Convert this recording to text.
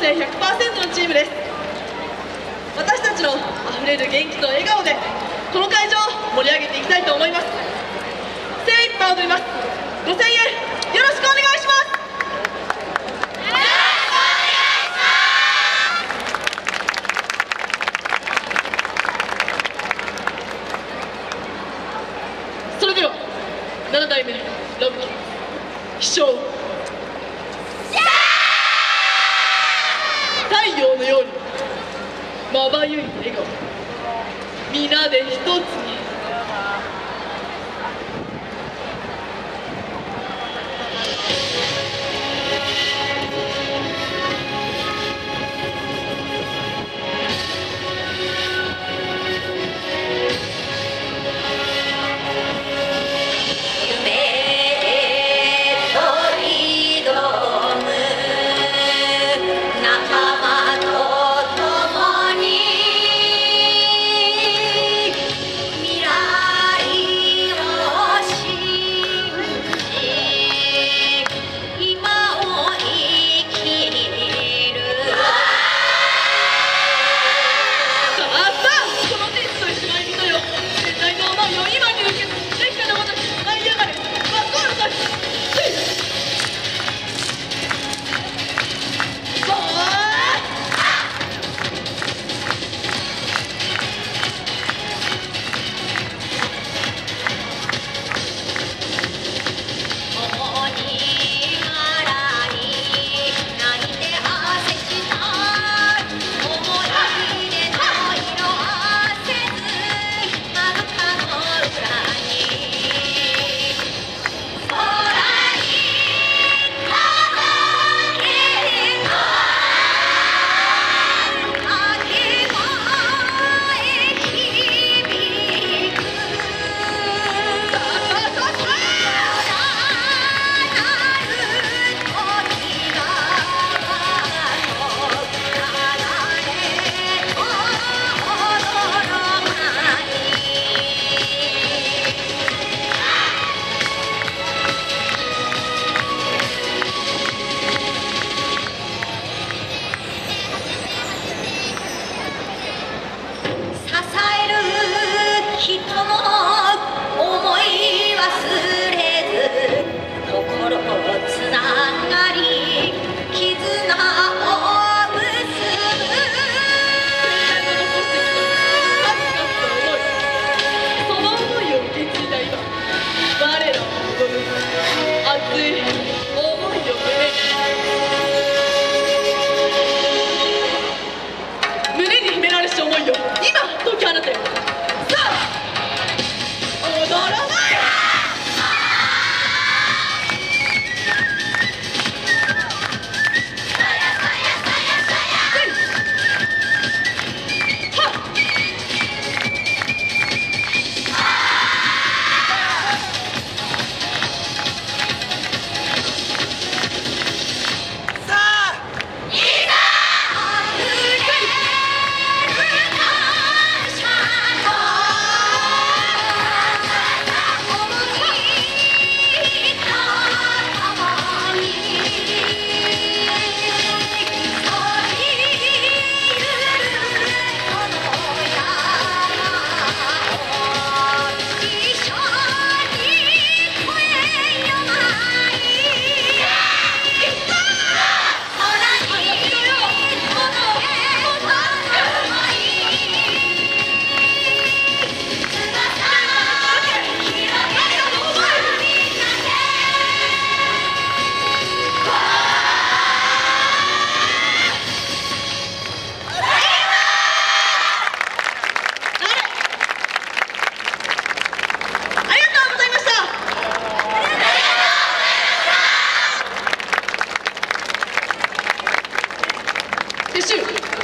性100%のチームです。私たちのあふれる元気と笑顔でこの会場を盛り上げていきたいと思います。精一杯踊ります。5000円よろしくお願いします。それでは7代目ラブキ飛翔陽のようにまばゆい笑顔。皆で一つに今解き放てさあ继续.